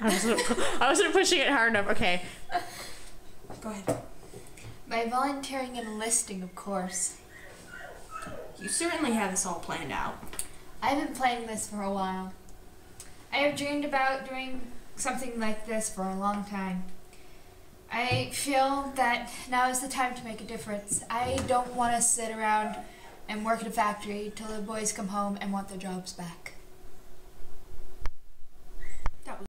I wasn't, I wasn't pushing it hard enough. Okay. Go ahead. By volunteering and enlisting, of course. You certainly have this all planned out. I've been planning this for a while. I have dreamed about doing something like this for a long time. I feel that now is the time to make a difference. I don't want to sit around and work at a factory till the boys come home and want their jobs back.